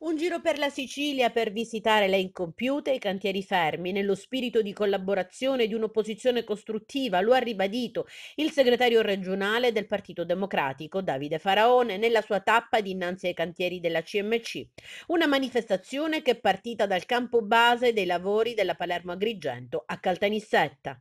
Un giro per la Sicilia per visitare le incompiute e i cantieri fermi, nello spirito di collaborazione e di un'opposizione costruttiva, lo ha ribadito il segretario regionale del Partito Democratico, Davide Faraone, nella sua tappa dinanzi ai cantieri della CMC. Una manifestazione che è partita dal campo base dei lavori della Palermo Agrigento a Caltanissetta.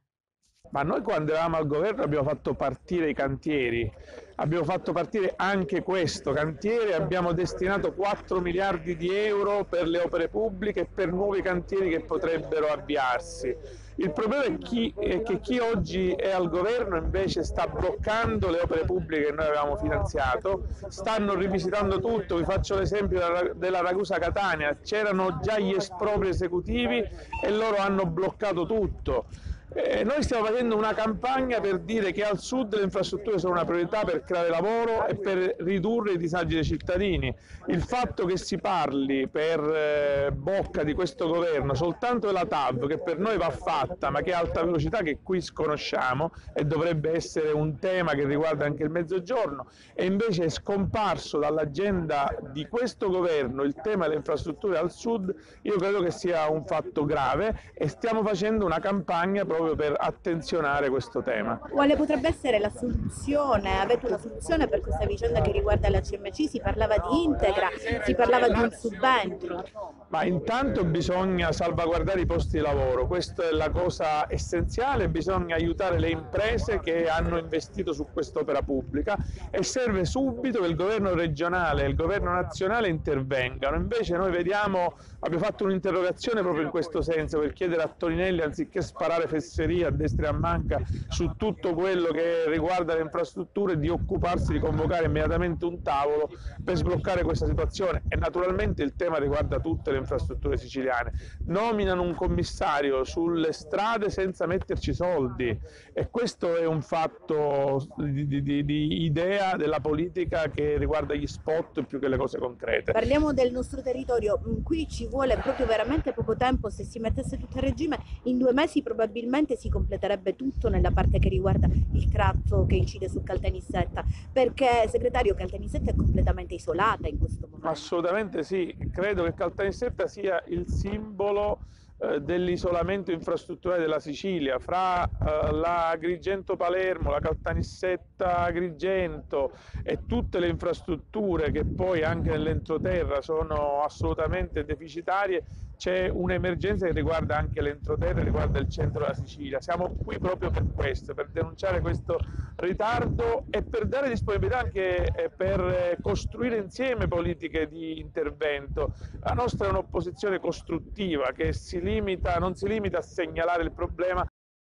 Ma noi quando eravamo al governo abbiamo fatto partire i cantieri, abbiamo fatto partire anche questo cantiere, abbiamo destinato 4 miliardi di euro per le opere pubbliche e per nuovi cantieri che potrebbero avviarsi. Il problema è, chi, è, che chi oggi è al governo invece sta bloccando le opere pubbliche che noi avevamo finanziato, stanno rivisitando tutto, vi faccio l'esempio della Ragusa Catania, c'erano già gli espropri esecutivi e loro hanno bloccato tutto. Eh, noi stiamo facendo una campagna per dire che al sud le infrastrutture sono una priorità per creare lavoro e per ridurre i disagi dei cittadini. Il fatto che si parli per eh, bocca di questo governo soltanto della TAV, che per noi va fatta, ma che è alta velocità, che qui sconosciamo e dovrebbe essere un tema che riguarda anche il mezzogiorno, e invece è scomparso dall'agenda di questo governo il tema delle infrastrutture al sud, io credo che sia un fatto grave e stiamo facendo una campagna proprio proprio per attenzionare questo tema. Quale potrebbe essere la soluzione? Avete una soluzione per questa vicenda che riguarda la CMC? Si parlava di integra, si parlava di un subentro. Ma intanto bisogna salvaguardare i posti di lavoro, questa è la cosa essenziale, bisogna aiutare le imprese che hanno investito su quest'opera pubblica e serve subito che il governo regionale e il governo nazionale intervengano. Invece noi vediamo, abbiamo fatto un'interrogazione proprio in questo senso per chiedere a Toninelli anziché sparare fesseria a destra e a manca su tutto quello che riguarda le infrastrutture di occuparsi di convocare immediatamente un tavolo per sbloccare questa situazione e naturalmente il tema riguarda tutte le infrastrutture siciliane. Nominano un commissario sulle strade senza metterci soldi e questo è un fatto di, di, di, idea della politica che riguarda gli spot più che le cose concrete. Parliamo del nostro territorio, mm, qui ci vuole proprio veramente poco tempo, se si mettesse tutto a regime in due mesi probabilmente si completerebbe tutto nella parte che riguarda il tratto che incide su Caltanissetta, perché segretario Caltanissetta è completamente isolata in questo momento. Assolutamente sì, credo che Caltanissetta sia il simbolo eh, dell'isolamento infrastrutturale della Sicilia, fra eh, la Agrigento-Palermo, la Caltanissetta-Agrigento e tutte le infrastrutture che poi anche nell'entroterra sono assolutamente deficitarie, c'è un'emergenza che riguarda anche l'entroterra, riguarda il centro della Sicilia. Siamo qui proprio per questo, per denunciare questo ritardo e per dare disponibilità anche eh, per eh, costruire insieme politiche di intervento. La nostra è un'opposizione costruttiva che si limita, non si limita a segnalare il problema,